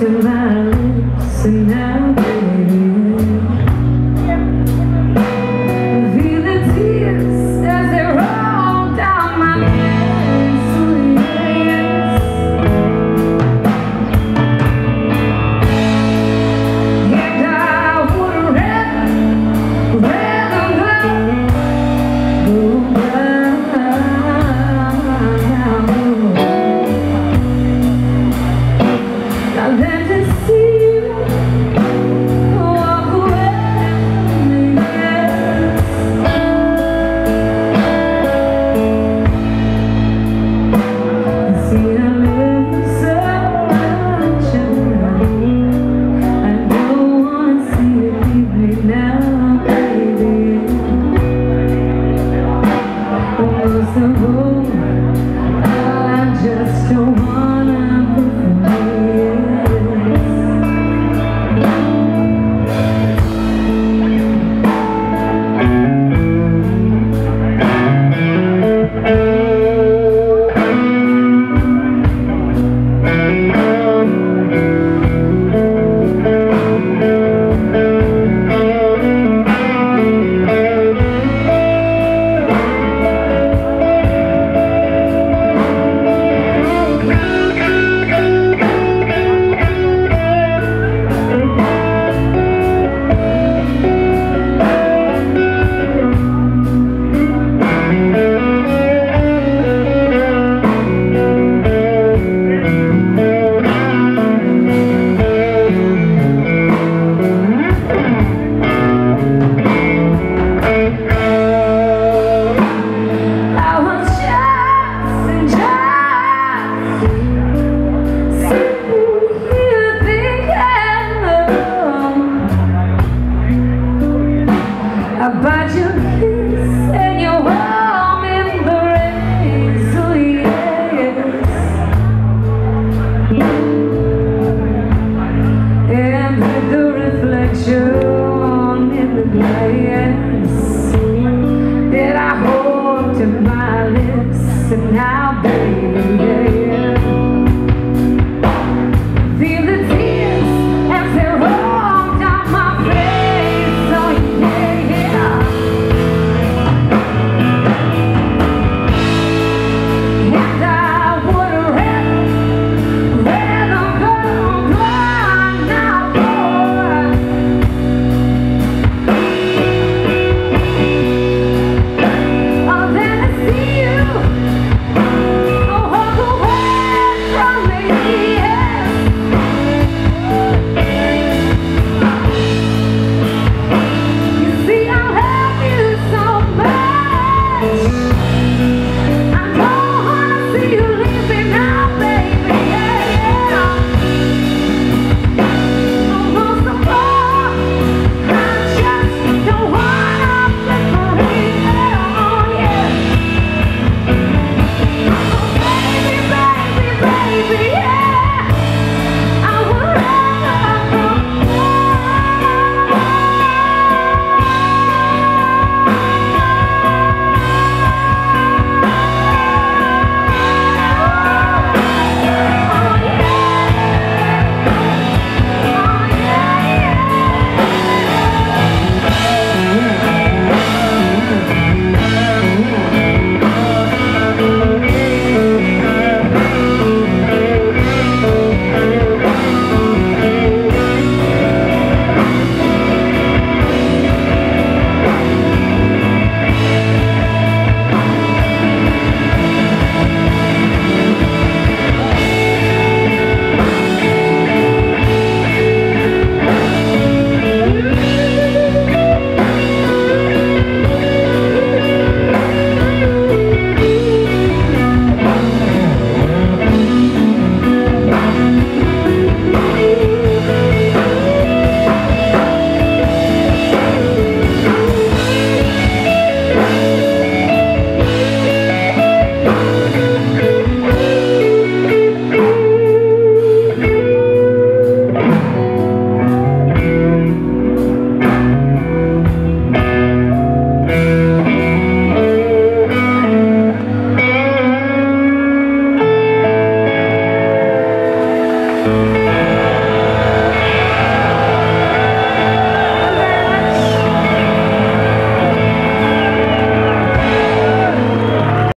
to my